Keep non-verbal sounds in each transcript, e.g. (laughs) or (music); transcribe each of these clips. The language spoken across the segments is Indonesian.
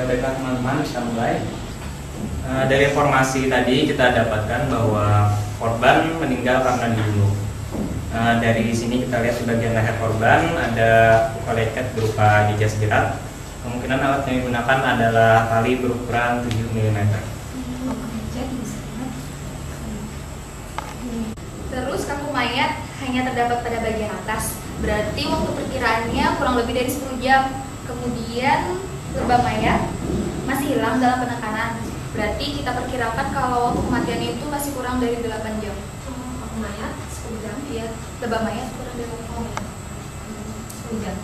Ya baiklah teman-teman kita mulai. Eh, dari informasi tadi kita dapatkan bahwa korban meninggal karena dibunuh. Eh, dari sini kita lihat di bagian leher korban ada lecet berupa dijas jerat. Kemungkinan alat yang digunakan adalah tali berukuran 7 mm. Terus kaku mayat hanya terdapat pada bagian atas. Berarti waktu perkiraannya kurang lebih dari 10 jam. Kemudian lebam mayat masih hilang dalam penekanan. Berarti kita perkirakan kalau waktu kematiannya itu masih kurang dari 8 jam. Aku mayat 10 jam. Iya, lebam mayat kurang dari 8 jam. 10 jam.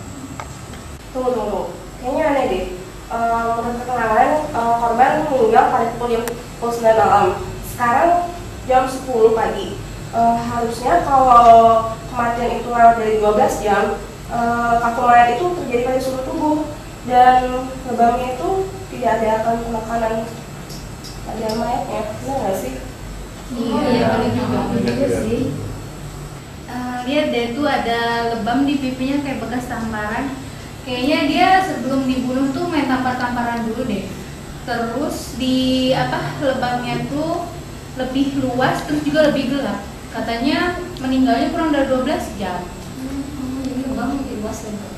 Tunggu tunggu, kayaknya aneh deh. Eh, menurut keterangan eh, korban meninggal pada pukul jam pukul 9 malam. Sekarang jam 10 pagi. Eh, harusnya kalau kematian itu lewat dari 12 jam, eh, kaku mayat itu terjadi pada seluruh tubuh dan lebamnya itu tidak ada akan penekanan pada mayatnya. Benar nggak sih? Oh iya, boleh juga. Bener juga. sih. Eh, lihat deh tuh ada lebam di pipinya kayak bekas tamparan. Kayaknya dia sebelum dibunuh tuh main tampar-tamparan dulu deh. Terus di apa lebamnya tuh lebih luas terus juga lebih gelap. Katanya meninggalnya kurang dari 12 jam. Oh, jadi lubang lebih luas ya. Mbak?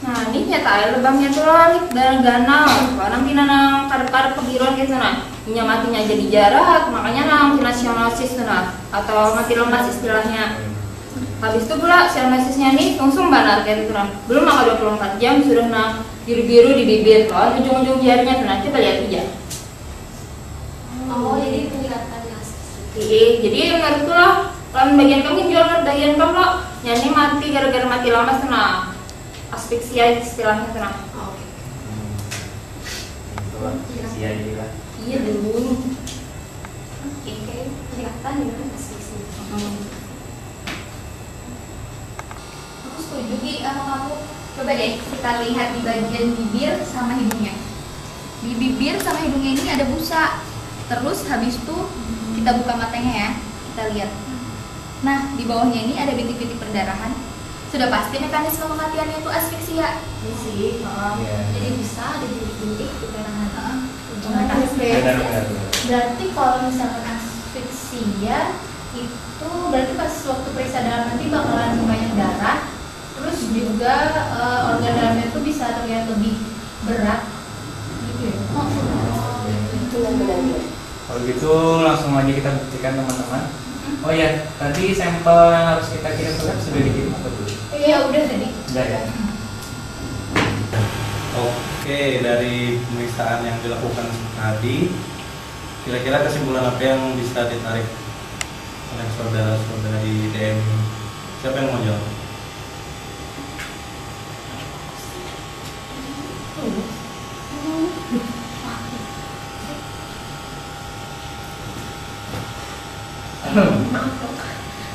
Nah, ini nyata ya lebamnya tuh langit dan ganal. Kadang tina nang karep-karep kebiruan gitu nah. Inya matinya jadi jarak, makanya nang tina sionosis tuh nah. Atau mati lemas istilahnya. Habis itu pula sionosisnya nih langsung banar gitu nah. Belum maka 24 jam sudah nang biru-biru di bibir. Kalau ujung-ujung jarinya tuh nah, coba lihat aja. Oh, jadi penglihatannya Iya, jadi menurutku lah, kalau bagian kamu jual menurut bagian kamu lo, nyanyi mati gara-gara mati tuh nah. Asfiksia istilahnya nah. Oh, oke. Itulah sia juga. Iya dulu. Oke, kayak kelihatan ya asli sih. Aku setuju Gi sama kamu. Coba deh kita lihat di bagian bibir sama hidungnya. Di bibir sama hidungnya ini ada busa. Terus habis itu kita buka matanya ya, kita lihat. Nah, di bawahnya ini ada bintik-bintik perdarahan. Sudah pasti mekanisme kematiannya itu asfiksia. Ini sih, oh. Iya. jadi bisa ada bintik-bintik di. Benar benar. benar. Berarti kalau misalkan asfiksia itu berarti pas waktu periksa dalam nanti bakalan banyak darah, terus juga eh, organ dalamnya itu bisa terlihat lebih berat, gitu ya. Itu yang benar ya. Kalau gitu langsung aja kita buktikan teman-teman. Oh ya, tadi sampel yang harus kita kirim ke lab sudah dikirim apa belum? Iya udah tadi. Sudah ya. Oke, dari pemeriksaan yang dilakukan tadi, kira-kira kesimpulan apa yang bisa ditarik oleh saudara-saudara di DM? Siapa yang mau jawab?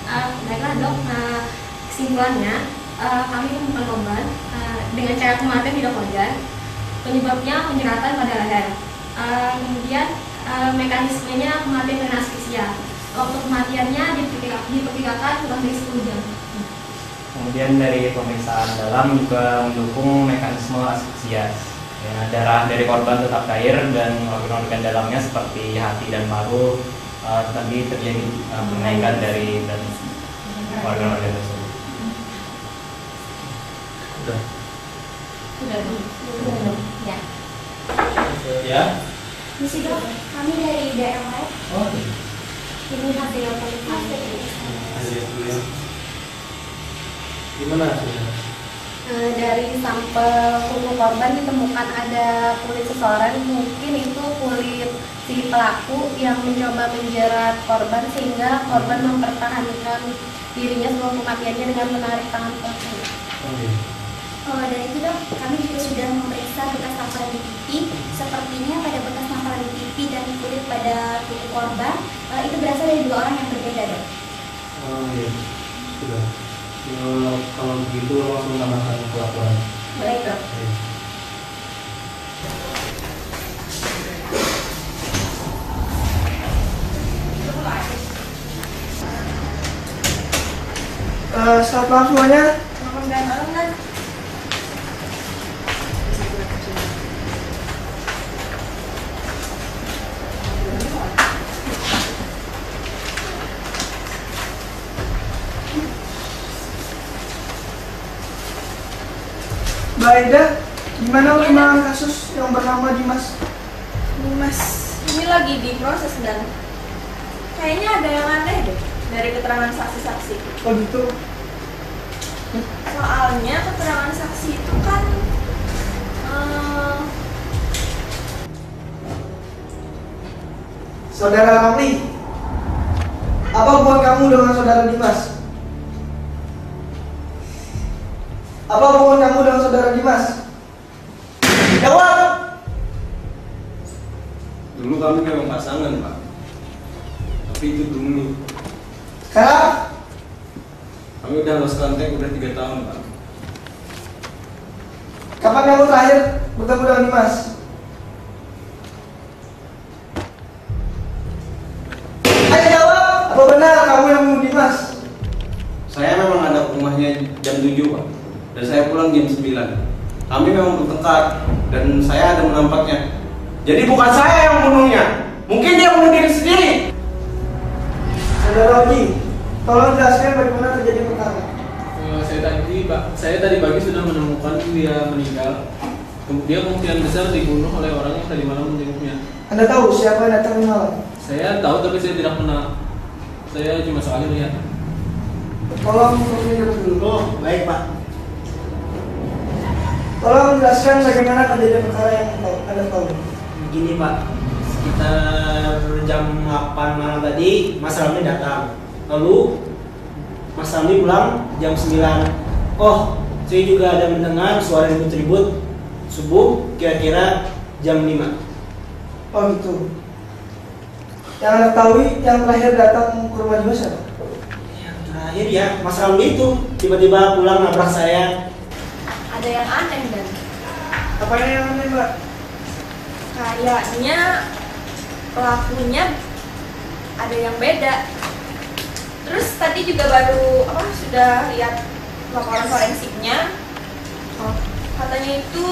Eh, baiklah dok, nah, kesimpulannya eh, kami menemukan korban eh, dengan cara kematian tidak wajar. Penyebabnya penjeratan pada leher. Eh, kemudian eh, mekanismenya kematian dengan. Waktu kematiannya diperkira- diperkirakan kurang dari 10 jam. Kemudian dari pemeriksaan dalam juga mendukung mekanisme asfiksia. Ya, darah dari korban tetap cair dan organ-organ dalamnya seperti hati dan paru eh, tadi terjadi eh, penaikan dari dan organ-organ tersebut. Udah. Udah dong. Ya. Ya? Misi dok, kami dari DMI. Oh, Ini hasil poligraf. hasil ya. Gimana hasilnya? Eh, dari sampel tubuh korban ditemukan ada kulit seseorang mungkin itu kulit si pelaku yang mencoba menjerat korban sehingga korban mempertahankan dirinya sebelum kematiannya dengan menarik tangan pelaku. Oh, iya. Oh, dan itu dok, kami juga sudah memeriksa bekas tamparan di pipi. Sepertinya pada bekas tamparan di pipi dan kulit pada tubuh korban eh, itu berasal dari dua orang yang berbeda dok. Oh iya, sudah. Ya, kalau begitu langsung namakan pelaporan. Baik dok. Eh, selamat malam semuanya. dan malam Aida, gimana perkembangan kasus yang bernama Dimas? Mas, ini lagi diproses dan kayaknya ada yang aneh deh dari keterangan saksi-saksi. Oh gitu. Soalnya keterangan saksi itu kan eh, Saudara Ramli, apa hubungan kamu dengan saudara Dimas? Apa hubungan kamu dengan saudara Dimas? Jawab! Dulu kami memang pasangan, Pak. Tapi itu dulu. Sekarang? Kami udah lost contact udah tiga tahun, Pak. Kapan kamu terakhir bertemu dengan Dimas? Ayo jawab! Apa benar kamu yang Dimas? Saya memang ada rumahnya jam 7, Pak. Dan saya pulang jam 9. Kami memang bertengkar dan saya ada menampaknya. Jadi bukan saya yang membunuhnya. Mungkin dia bunuh diri sendiri. Saudara Oji, tolong jelaskan bagaimana terjadi perkara. Eh, saya tadi pak saya tadi pagi sudah menemukan dia meninggal Kem- dia kemungkinan besar dibunuh oleh orang yang tadi malam menjenguknya Anda tahu siapa yang datang malam? saya tahu tapi saya tidak pernah saya cuma sekali lihat Tolong dulu. Oh, baik Pak. Tolong jelaskan bagaimana kejadian perkara yang Anda tahu. Begini Pak, sekitar jam 8 malam tadi Mas Ramli datang. Lalu Mas Ramli pulang jam 9. Oh, saya juga ada mendengar suara ribut-ribut subuh kira-kira jam 5. Oh gitu. Yang Anda tahu yang terakhir datang ke rumah Dimas siapa? Yang terakhir ya, Mas Ramli itu tiba-tiba pulang nabrak saya. Ada yang aneh dan Apa yang aneh mbak? kayaknya pelakunya ada yang beda. Terus tadi juga baru apa sudah lihat laporan forensiknya. Oh, katanya itu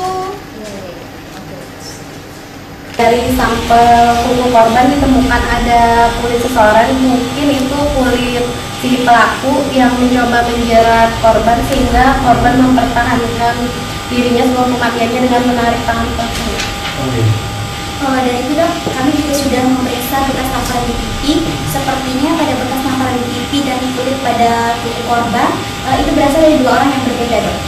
Dari sampel kuku korban ditemukan ada kulit seseorang, mungkin itu kulit si pelaku yang mencoba menjerat korban sehingga korban mempertahankan dirinya sebelum kematiannya dengan menarik tangan pelaku. Oh, dan itu dok, kami juga sudah memeriksa bekas tamparan di pipi. Sepertinya pada bekas tamparan di pipi dan kulit pada kuku korban eh, itu berasal dari dua orang yang berbeda dok.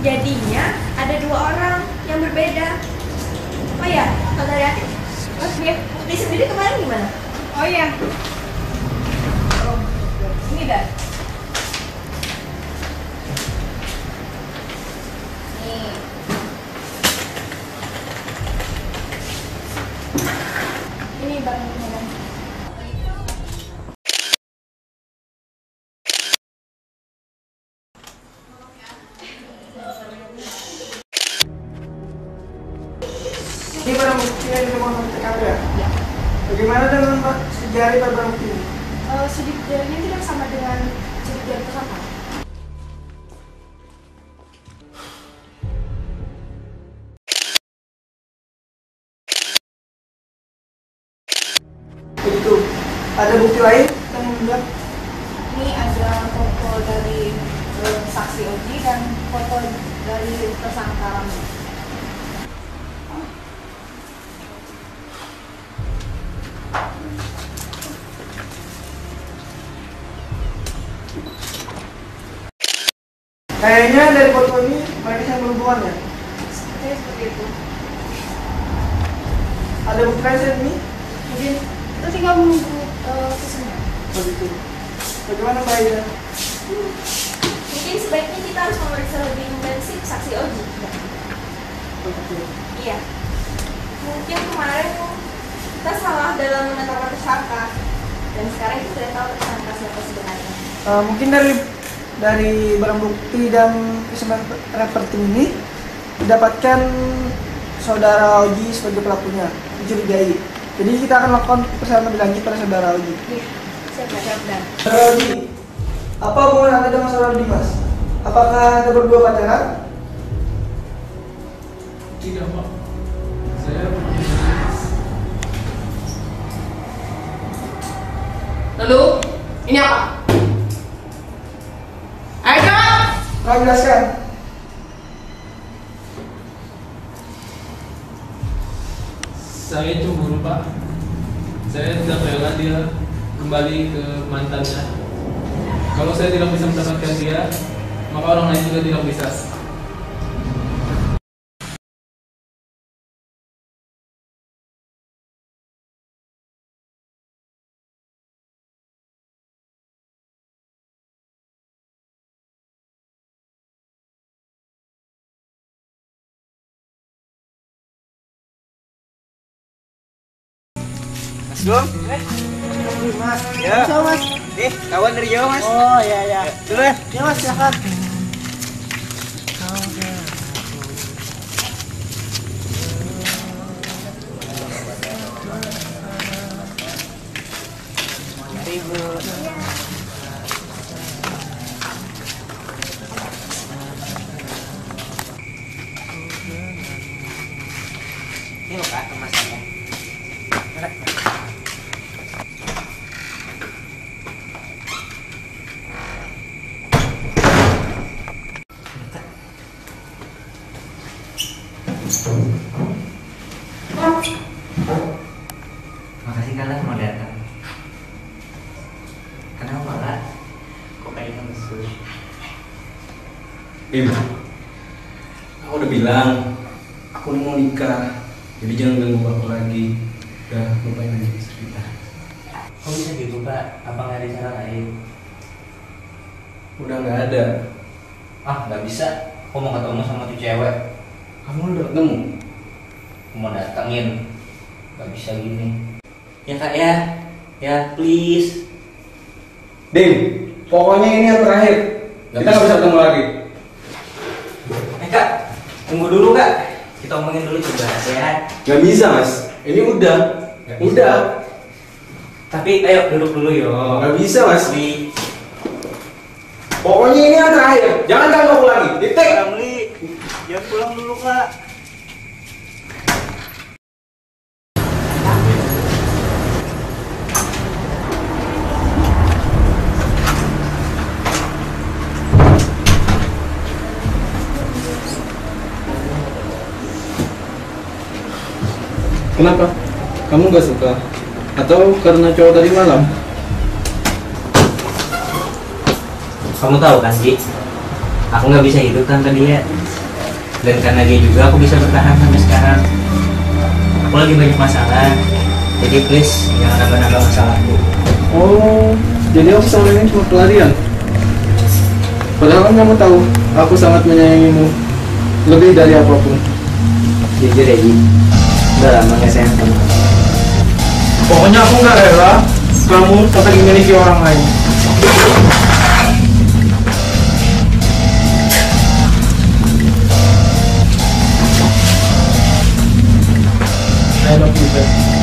jadinya ada dua orang yang berbeda. Oh ya, kata Yati, Mas dia, dia sendiri kemarin gimana? Oh iya. Oh, ini dah. Nih. Ini barangnya. Ini barang bukti yang ditemukan di TKP ya? Bagaimana dengan Pak sejari pada barang bukti Ada bukti lain yang menunjukkan Ini ada foto dari eh, saksi Oji dan foto dari tersangka Ramli. Kayaknya dari foto ini mereka yang berhubungan ya? Sepertinya seperti itu. Ada bukti lain ini? Mungkin kita tinggal menunggu Begitu. Bagaimana Mbak Aida? Mungkin sebaiknya kita harus memeriksa lebih intensif saksi Oji. Begitu. Iya. Mungkin kemarin kita salah dalam menetapkan tersangka dan sekarang kita sudah tahu tersangka siapa sebenarnya. Uh, mungkin dari dari barang bukti dan kesamaan reperti ini didapatkan saudara Oji sebagai pelakunya dicurigai. Jadi kita akan lakukan persiapan lebih lanjut pada saudara Oji. Iya. Siap siap dan. Saudara Oji, apa hubungan anda dengan saudara Dimas? Apakah Anda berdua pacaran? Tidak pak. Saya Lalu, ini apa? Ayo jawab! Kau jelaskan. Saya cemburu pak. Saya tidak rela dia kembali ke mantannya. Kalau saya tidak bisa mendapatkan dia, maka orang lain juga tidak bisa. Mas Gom, Mas, Ya. Siapa, Mas? eh kawan dari Jawa mas. Oh iya iya. Dulu ya. Ya Mas, silakan. Ini loh kak kemasannya. Makasih kalian mau datang. Kenapa lah? Kok kayaknya mesum? Bim, aku udah bilang aku mau nikah, jadi jangan ganggu aku lagi. Udah lupain aja cerita. Kok bisa gitu pak? Apa nggak ada cara lain? Udah nggak ada. Ah nggak bisa. Aku mau ketemu sama tuh cewek. Kamu udah ketemu? Aku mau datengin. Gak bisa gini. Ya kak ya, ya please. Dim, pokoknya ini yang terakhir. Nggak Kita nggak bisa ketemu lagi. Dulu kak. Kita omongin dulu coba ya. Gak bisa mas. Ini udah. Nggak bisa. Udah. Tapi ayo duduk dulu yo. Gak bisa mas. Li, Pokoknya ini yang terakhir. Jangan ganggu lagi. Titik. Li, jangan pulang dulu kak. Kenapa? Kamu gak suka? Atau karena cowok tadi malam? Kamu tahu kan Ji, aku nggak bisa hidup tanpa dia. Dan karena dia juga aku bisa bertahan sampai sekarang. Aku lagi banyak masalah, jadi please jangan nambah-nambah masalahku. Oh, jadi aku sama ini cuma pelarian. Padahal kan kamu tahu, aku sangat menyayangimu lebih dari apa pun. Jujur ya Ji, udah lama nggak sayang kamu. Pokoknya aku nggak rela kamu sampai dimiliki orang lain. I love you, babe.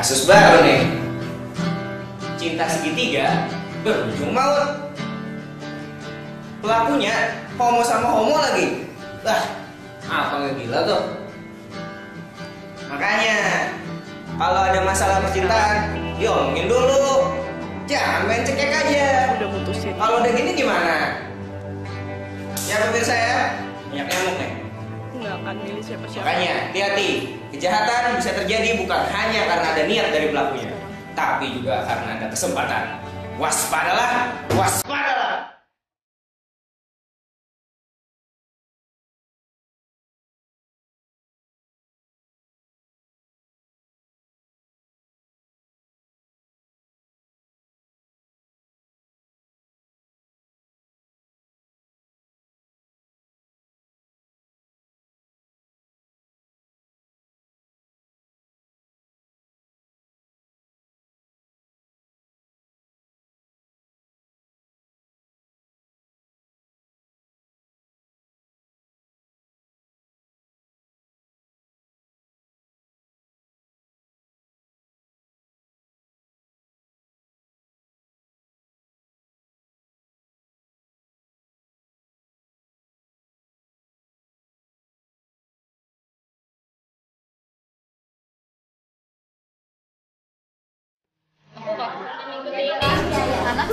Kasus baru nih. Cinta segitiga berujung maut. Pelakunya homo sama homo lagi. Wah, apa nggak gila tuh? Makanya kalau ada masalah percintaan, diomongin dulu. Jangan main cekek aja. Udah putusin. Kalau udah gini gimana? Ya pemirsa ya, banyak nyamuk nih. Nggak akan milih siapa-siapa. Makanya hati-hati, kejahatan bisa terjadi bukan hanya karena ada niat dari pelakunya, tapi juga karena ada kesempatan. Waspadalah, waspadalah.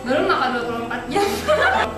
Baru makan 24 jam. (laughs)